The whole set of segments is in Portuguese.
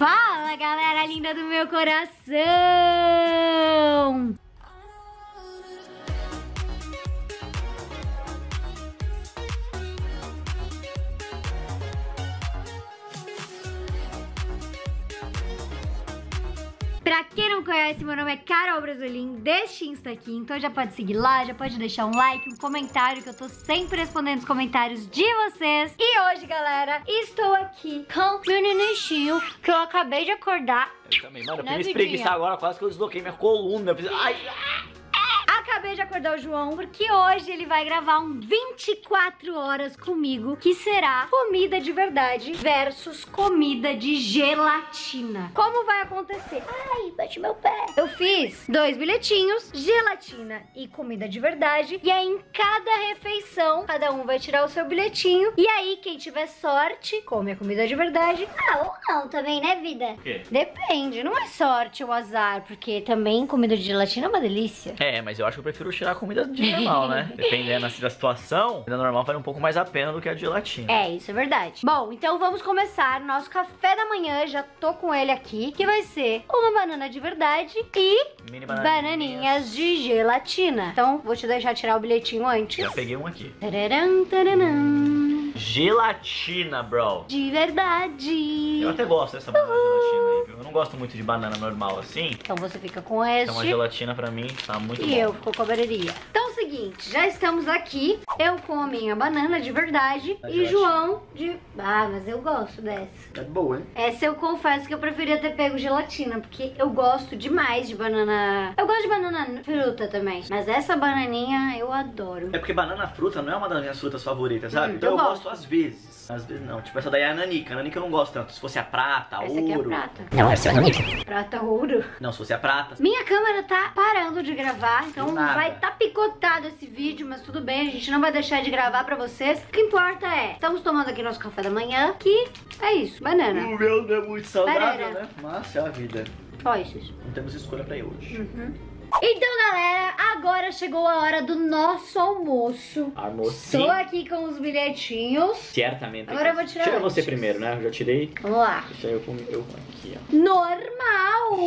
Fala, galera linda do meu coração! Pra quem não conhece, meu nome é Carol Brasolim, deste Insta aqui, então já pode seguir lá, já pode deixar um like, um comentário, que eu tô sempre respondendo os comentários de vocês. E hoje, galera, estou aqui com meu nenenzinho, que eu acabei de acordar. Eu também, mano, eu Né, fui me espreguiçar agora, quase que eu desloquei minha coluna. Eu fiz... Ai, Acabei de acordar o João, porque hoje ele vai gravar um 24 horas comigo, que será comida de verdade versus comida de gelatina. Como vai acontecer? Ai, bate meu pé. Eu fiz dois bilhetinhos, gelatina e comida de verdade, e aí em cada refeição, cada um vai tirar o seu bilhetinho, e aí quem tiver sorte, come a comida de verdade. Ah, ou não também, né, vida? O quê? Depende, não é sorte ou azar, porque também comida de gelatina é uma delícia. É, mas eu acho que eu prefiro tirar comida de normal, né? Dependendo assim, da situação, a comida normal vale um pouco mais a pena do que a de gelatina. É, isso é verdade. Bom, então vamos começar nosso café da manhã. Já tô com ele aqui, que vai ser uma banana de verdade e Mini bananinhas de gelatina. Então, vou te deixar tirar o bilhetinho antes. Já peguei um aqui. Tararam, taranã. Gelatina, bro. De verdade. Eu até gosto dessa banana gelatina aí, viu? Eu não gosto muito de banana normal assim. Então você fica com Então a gelatina pra mim tá muito E bom. eu fico com a. Então seguinte, já estamos aqui. Eu com a minha banana de verdade e. João de. Ah, mas eu gosto dessa. É boa, hein? Essa eu confesso que eu preferia ter pego gelatina, porque eu gosto demais de banana. Eu gosto de banana fruta também. Mas essa bananinha eu adoro. É porque banana fruta não é uma das minhas frutas favoritas, sabe? Hum, então eu eu, gosto. gosto às vezes. Às vezes não. Tipo, essa daí é a nanica. A nanica eu não gosto tanto. Se fosse a prata, a Essa aqui é ouro. prata. Não, essa é a única. Prata ouro. Não, se fosse a prata. Minha câmera tá parando de gravar, então vai tá picotado esse vídeo, mas tudo bem, a gente não vai deixar de gravar pra vocês. O que importa é, estamos tomando aqui nosso café da manhã, que é isso, banana. O meu não é muito saudável, Banana. né? Mas é a vida. Só isso. Não temos escolha pra ir hoje. Então, galera, agora chegou a hora do nosso almoço. Almocinho. Estou aqui com os bilhetinhos. Certamente. Agora eu vou tirar Tira você antes. primeiro, né? Eu já tirei. Vamos lá. Isso aí eu comi. Eu aqui, ó. Normal!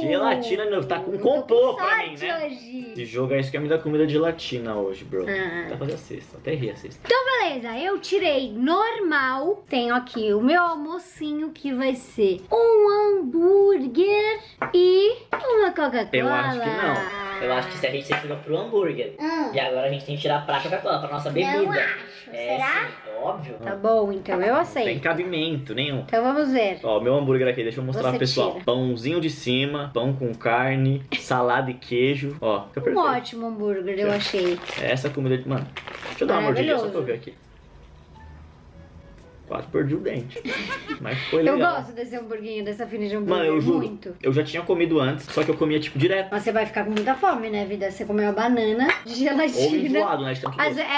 Gelatina não, tá com Eu tô complô com pra mim, né? hoje. Esse jogo é isso que é me dar comida de gelatina hoje, bro. Ah. Dá pra fazer a sexta. Até ri a sexta. Então, beleza, eu tirei normal. Tenho aqui o meu almocinho que vai ser um hambúrguer e uma Coca-Cola. Eu acho que não. Eu acho que se a gente tirou pro hambúrguer. Hum, E agora a gente tem que tirar pra Coca-Cola, pra nossa bebida. não acho. É, Será? sim, óbvio. Tá bom, então eu Tem aceito. cabimento nenhum. Então vamos ver. Ó, meu hambúrguer aqui, deixa eu mostrar Você pro pessoal. tira. Pãozinho de cima, pão com carne, salada e queijo. Ó, fica Um perfeito. ótimo hambúrguer, eu achei. É essa comida de. Mano, deixa eu dar uma mordidinha só pra eu ver aqui. Quase perdi o dente. Mas foi Eu legal. gosto desse hamburguinho, dessa fina de Mano, hambúrguer. eu juro. Muito. Eu já tinha comido antes, só que eu comia tipo direto. Mas você vai ficar com muita fome, né, vida? Você comeu uma banana de Ou gelatina. enjoado, né?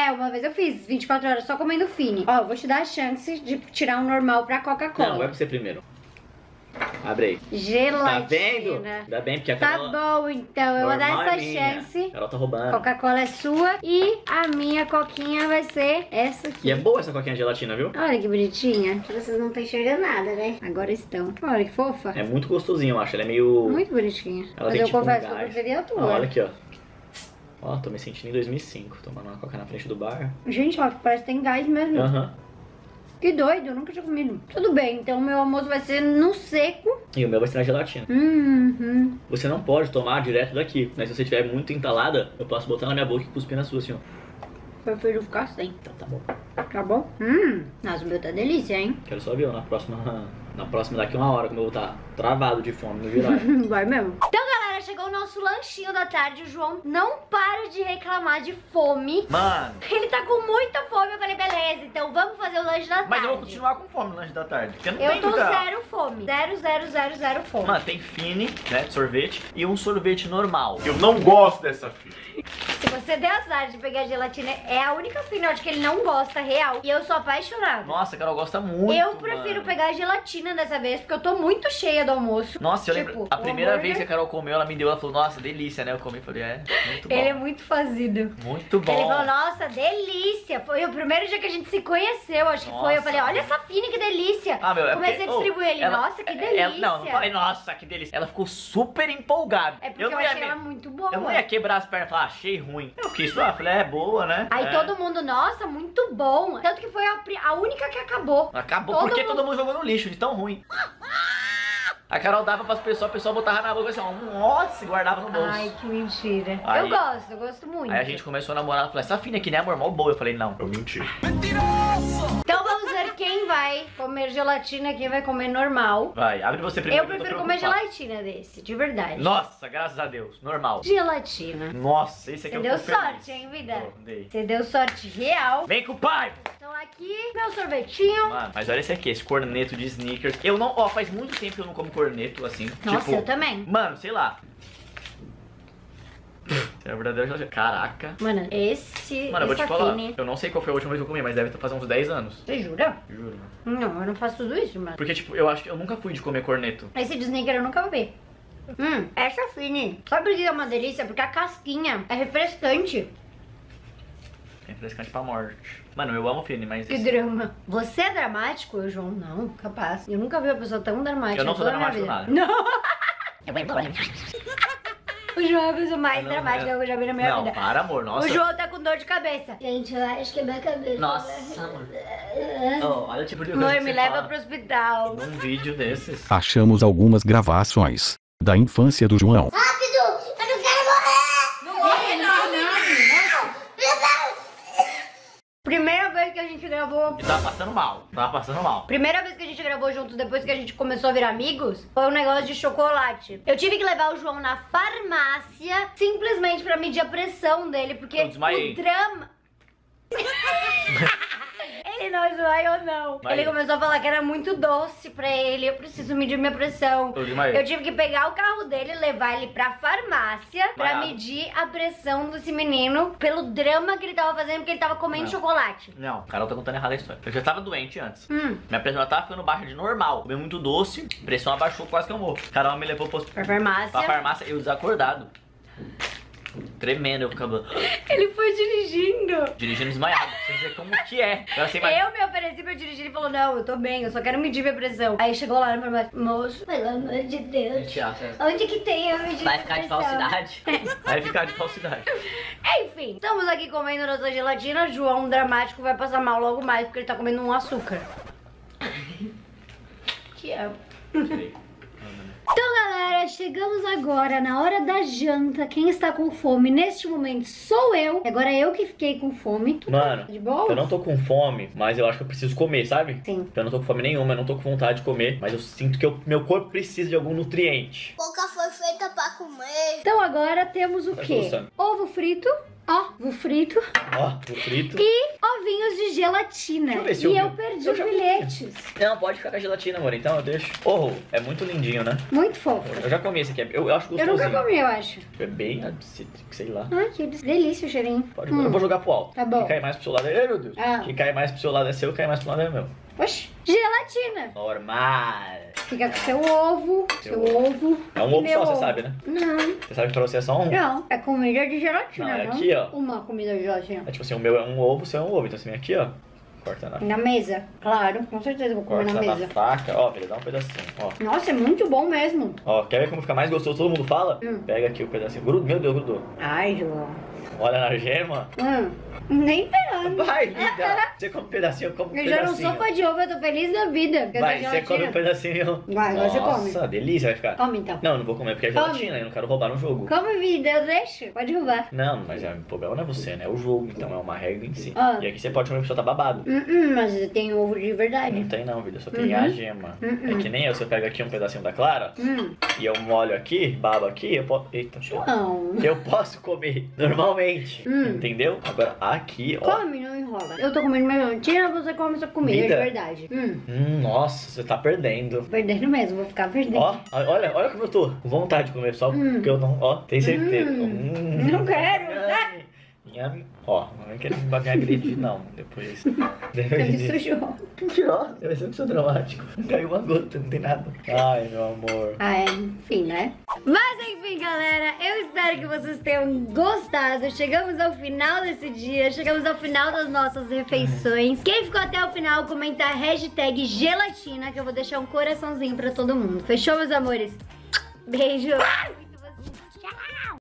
É, uma vez eu fiz 24 horas só comendo fine. Ó, eu vou te dar a chance de tirar um normal pra Não, vai Coca-Cola. pra você primeiro. Abre aí. Gelatina. Tá vendo? Ainda bem, porque a Tá Carol... bom, então. Eu vou dar é essa minha. chance. Ela tá roubando. Coca-Cola é sua e a minha coquinha vai ser essa aqui. E é boa essa coquinha de gelatina, viu? Olha que bonitinha. Vocês não estão enxergando nada, né? Agora estão. Olha que fofa. É muito gostosinho, eu acho. Ela é meio... Muito bonitinha. Ela Mas tem eu tipo um confesso que eu preferia a Ah, tua. olha aqui, ó. Ó, tô me sentindo em 2005, tomando uma coca na frente do bar. Gente, ó, parece que tem gás mesmo. Aham. Que doido, eu nunca tinha comido. Tudo bem, então meu almoço vai ser no seco. E o meu vai ser na gelatina. Uhum. Você não pode tomar direto daqui, mas se você estiver muito entalada, eu posso botar na minha boca e cuspir na sua, assim, ó. Prefiro ficar sem. Então tá bom. Tá bom? Hum, nossa, o meu tá delícia, hein? Quero só ver ó, na próxima. Na próxima daqui uma hora, como eu vou estar travado de fome no virar. Vai mesmo. Então, galera, chegou o nosso lanchinho da tarde. O João não para de reclamar de fome. Mano, Ele tá com muita fome. Eu falei, beleza, então vamos fazer o lanche da tarde. mas eu vou continuar com fome no lanche da tarde. Porque não Eu tem tô muita... zero fome. Zero, zero, zero, zero fome. Mano, tem fine, né, sorvete, e um sorvete normal. Eu não gosto dessa filha. Se você der azar de pegar gelatina, é a única acho que ele não gosta real. E eu sou apaixonada. Nossa, a Carol gosta muito. eu prefiro mano. pegar gelatina dessa vez, porque eu tô muito cheia do almoço. Nossa, eu Tipo, lembro. A o primeira hambúrguer- vez que a Carol comeu, ela me deu, ela falou, nossa, delícia, né? Eu comi e falei, é, muito bom. Ele é muito fazido. Muito bom. Ele falou, nossa, delícia. Foi o primeiro dia que a gente se conheceu, acho que foi. Eu falei, olha essa fine, que delícia. Ah, meu, é Comecei porque- a distribuir oh, ele. ela- nossa, que é- delícia. ela- não, não falei, nossa, que delícia. Ela ficou super empolgada. É porque eu, ia achei me- ela muito boa. Eu não ia quebrar as pernas e falar, achei ruim. Eu quis, ah, falei, é boa, né? Aí É. todo mundo, nossa, muito bom. Tanto que foi a, a única que acabou. Acabou todo porque mundo- todo mundo jogou no lixo, de tão ruim. A Carol dava pras pessoas, a pessoa botava na boca assim, ó, nossa, e guardava no bolso. Ai, que mentira. Aí- eu gosto, eu gosto muito. Aí a gente começou a namorar, ela falou, essa fina aqui não é amor, mó boa. Eu falei, não, eu menti. Então vamos ver quem vai comer gelatina quem vai comer normal. Vai, abre você primeiro. Eu prefiro comer preocupado. gelatina desse, de verdade. Nossa, graças a Deus, normal. Gelatina. Nossa, esse aqui Você eu deu tô feliz. sorte, hein, vida? Você deu sorte real. Vem com o pai! Então aqui, sorvetinho. Mano, mas olha esse aqui, esse corneto de sneakers. Eu não, ó, faz muito tempo que eu não como corneto assim. Nossa, tipo, eu também. Mano, sei lá. É gelatina. Caraca. Mano, esse. Mano, eu vou te falar. fine- Eu não sei qual foi a última vez que eu comi, mas deve fazer uns 10 anos. Você jura? Juro. Não, eu não faço tudo isso, mano. Porque, tipo, eu acho que eu nunca fui de comer corneto. Esse de sneaker eu nunca vi. Hum, essa fine. Sabe por que é uma delícia? Porque a casquinha é refrescante. É refrescante pra morte. Mano, eu amo Fini, mas. Que esse- drama. Você é dramático, eu, João? Não, capaz. Eu nunca vi uma pessoa tão dramática. Eu não sou dramático nada. Não. O João é a pessoa mais Não, dramática é- que eu já vi na minha Não, vida. para, amor. Nossa. O João tá com dor de cabeça. Gente, eu acho que é minha cabeça. Nossa, mano. Oh, olha o tipo de coisa Amor, que me você leva fala pro hospital. Num vídeo desses. Achamos algumas gravações da infância do João. Rápido! Eu não quero morrer! Não morre, não, não. Primeira vez que a gente gravou. E tava passando mal. Tava passando mal. Primeira vez que a gente gravou juntos depois que a gente começou a virar amigos foi um negócio de chocolate. Eu tive que levar o João na farmácia simplesmente pra medir a pressão dele, porque Eu desmaiei. o drama. Ele não desmaiou, não. Desmaiei. Ele começou a falar que era muito doce pra ele. Eu preciso medir minha pressão. Eu tive que pegar o carro dele, levar ele pra farmácia pra Desmaiado. medir a pressão desse menino pelo drama que ele tava fazendo, porque ele tava comendo Não. chocolate. Não, o Carol tá contando errado a história. Eu já tava doente antes. Hum. Minha pressão tava ficando baixa de normal. Comi muito doce, pressão abaixou, quase que eu morro. Carol me levou pro, Pra farmácia. pra farmácia, eu desacordado. Tremendo, eu ficava Ele foi dirigindo. dirigindo desmaiado. Sem ver como que é. Eu sei mais. Eu me ofereci pra dirigir e falou: Não, eu tô bem, eu só quero medir minha pressão. Aí chegou lá na farmácia: Moço, pelo amor de Deus. Gente, ó, você Onde que tem a medir vai ficar de falsidade. Vai ficar de falsidade. Enfim, estamos aqui comendo nossa gelatina. João dramático vai passar mal logo mais porque ele tá comendo um açúcar. Te amo. Então, chegamos agora na hora da janta. Quem está com fome neste momento sou eu. Agora eu que fiquei com fome. Tu Mano, tá de boa? eu não tô com fome, mas eu acho que eu preciso comer, sabe? Sim. Eu não tô com fome nenhuma, eu não tô com vontade de comer, mas eu sinto que eu- meu corpo precisa de algum nutriente. Boca foi feita pra comer. Então agora temos o Vai quê? Ovo frito, ovo frito Ó, o frito. e ovinhos de gelatina. Deixa eu ver se e eu eu perdi Eu vi. bilhetes. Não, pode ficar com a gelatina, amor, então eu deixo. Oh, é muito lindinho, né? Muito fofo. Eu já comi esse aqui, eu, eu acho Eu gostosinho. nunca comi, eu acho. É bem sei lá. Ai, que delícia o cheirinho. Pode, Hum. Eu vou jogar pro alto. Tá bom. Que cai mais pro seu lado é. Meu Deus. Ah. Que cai mais pro seu lado é seu, cai mais pro lado é meu. Oxi, gelatina. Normal. Fica com seu ovo, seu, ovo. É um ovo só, você sabe, né? Não, Você sabe que pra você é só um? não. É comida de gelatina, Não, não. é aqui, ó. Uma comida de gelatina. É tipo assim, o meu é um ovo, o seu é um ovo. Então você vem aqui, ó. Corta na, Na mesa, claro. Com certeza vou comer corta na na mesa. faca. Ó, filha, dá um pedacinho. Ó. Nossa, é muito bom mesmo. Ó, quer ver como fica mais gostoso? Todo mundo fala? Hum. Pega aqui o pedacinho. Grudo, meu Deus, grudou. Ai, João. Olha na gema. Hum, nem esperando. Vai, linda. Você come um pedacinho, eu como um Eu já não pedacinho. sou fã de ovo, eu tô feliz da vida. Vai, você come um pedacinho. Vai, agora você come. Nossa, delícia vai ficar. Come então. Não, não vou comer porque é Come. gelatina, eu não quero roubar no jogo. Come, vida, eu deixo. Pode roubar. Não, mas é, o problema não é você, né? É o jogo, então é uma regra em si. Ah. E aqui você pode comer porque só tá babado. Hum, hum, mas tem ovo de verdade. Não tem não, vida, só tem Uhum. a gema. Uhum. É que nem eu, se eu pego aqui um pedacinho da clara Hum, e eu molho aqui, babo aqui, eu posso. Eita, não. Eu posso comer normalmente, Hum. entendeu? Agora aqui, ó. Come, não enrola. Eu tô comendo minha gelatina, você come sua comida Vida. de verdade. Hum, Hum, nossa, você tá perdendo. perdendo mesmo, vou ficar perdendo. Ó, olha, olha como eu tô com vontade de comer, só porque eu não. Ó, tem certeza. Hum. Hum. Não quero, tá? Minha. Ó, não é querendo me agredir, não. Depois. Ele Depois sujou. Mentirosa, eu sempre sou dramático. Não caiu uma gota, não tem nada. Ai, meu amor. Ah, é, enfim, né? Mas enfim, galera, eu espero que vocês tenham gostado. Chegamos ao final desse dia, chegamos ao final das nossas refeições. Quem ficou até o final, comenta a hashtag gelatina, que eu vou deixar um coraçãozinho pra todo mundo. Fechou, meus amores? Beijo!